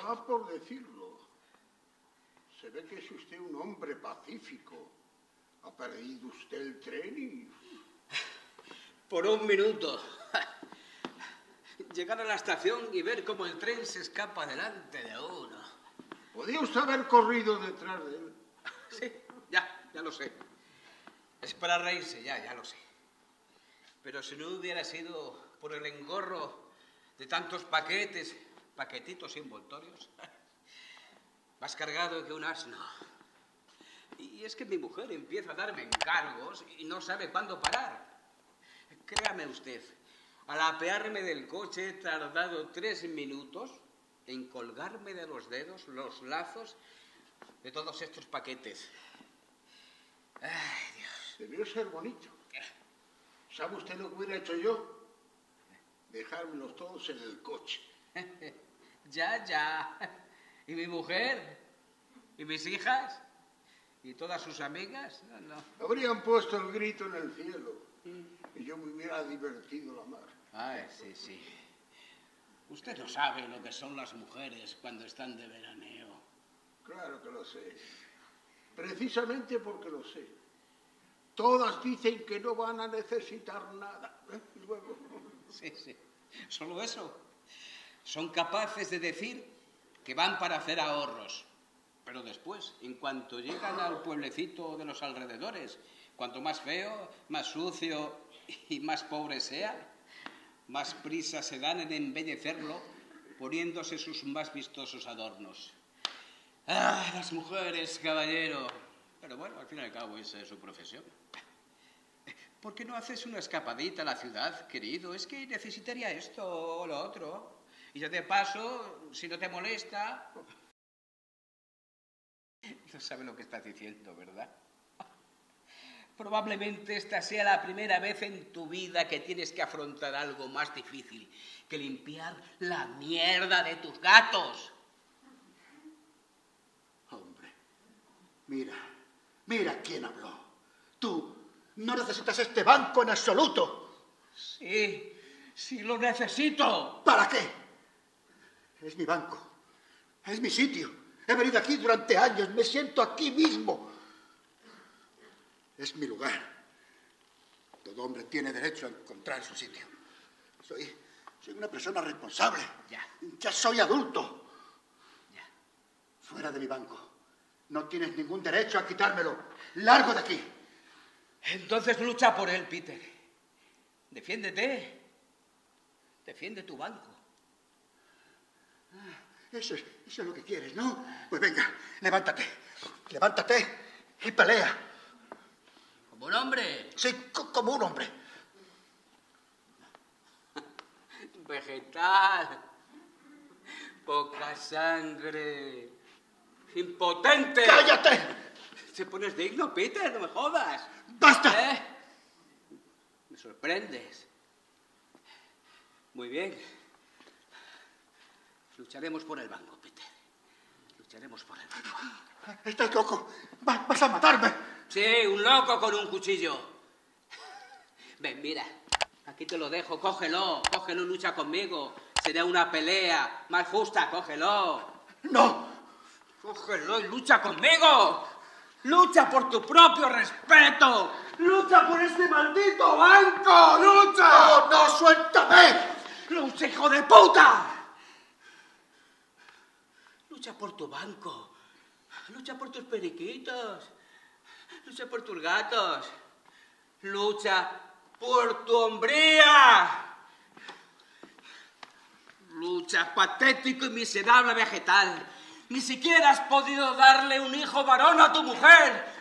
Por decirlo. Se ve que es usted un hombre pacífico. Ha perdido usted el tren y... Por un minuto. Llegar a la estación y ver cómo el tren se escapa delante de uno. Podía usted haber corrido detrás de él. Sí, ya, ya lo sé. Es para reírse, ya, ya lo sé. Pero si no hubiera sido por el engorro de tantos paquetes paquetitos envoltorios. Más cargado que un asno. Y es que mi mujer empieza a darme encargos y no sabe cuándo parar. Créame usted, al apearme del coche he tardado tres minutos en colgarme de los dedos los lazos de todos estos paquetes. Ay, Dios. Debió ser bonito. ¿Sabe usted lo que hubiera hecho yo? Dejármelos todos en el coche. Ya, ya. ¿Y mi mujer? ¿Y mis hijas? ¿Y todas sus amigas? No, no. Habrían puesto el grito en el cielo y yo me hubiera divertido la mar. Ay, sí, sí. Usted no sabe lo que son las mujeres cuando están de veraneo. Claro que lo sé. Precisamente porque lo sé. Todas dicen que no van a necesitar nada. ¿eh? Luego. Sí, sí. Solo eso son capaces de decir que van para hacer ahorros. Pero después, en cuanto llegan al pueblecito de los alrededores, cuanto más feo, más sucio y más pobre sea, más prisa se dan en embellecerlo poniéndose sus más vistosos adornos. ¡Ah, las mujeres, caballero! Pero bueno, al fin y al cabo esa es su profesión. ¿Por qué no haces una escapadita a la ciudad, querido? Es que necesitaría esto o lo otro. Y ya de paso, si no te molesta... No sabe lo que estás diciendo, ¿verdad? Probablemente esta sea la primera vez en tu vida que tienes que afrontar algo más difícil que limpiar la mierda de tus gatos. Hombre, mira, mira quién habló. Tú no necesitas este banco en absoluto. Sí, sí lo necesito. ¿Para qué? Es mi banco. Es mi sitio. He venido aquí durante años. Me siento aquí mismo. Es mi lugar. Todo hombre tiene derecho a encontrar su sitio. Soy, soy una persona responsable. Ya. Ya soy adulto. Ya. Fuera de mi banco. No tienes ningún derecho a quitármelo. Largo de aquí. Entonces lucha por él, Peter. Defiéndete. Defiende tu banco. Ah, eso es, eso es lo que quieres, ¿no? Pues venga, levántate. Levántate y pelea. ¿Como un hombre? Sí, como un hombre. Vegetal. Poca sangre. Impotente. ¡Cállate! ¿Te pones digno, Peter? No me jodas. ¡Basta! ¿Eh? Me sorprendes. Muy bien. Lucharemos por el banco, Peter. Lucharemos por el banco. Estás loco. Vas a matarme. Sí, un loco con un cuchillo. Ven, mira. Aquí te lo dejo. Cógelo. Cógelo y lucha conmigo. Será una pelea más justa. Cógelo. No. Cógelo y lucha conmigo. Lucha por tu propio respeto. Lucha por este maldito banco. Lucha. No, no, suéltame. Lucha, hijo de puta. Lucha por tu banco Lucha por tus periquitos. Lucha por tus gatos. Lucha por tu hombría. Lucha patético y miserable vegetal. Ni siquiera has podido darle un hijo varón a tu mujer.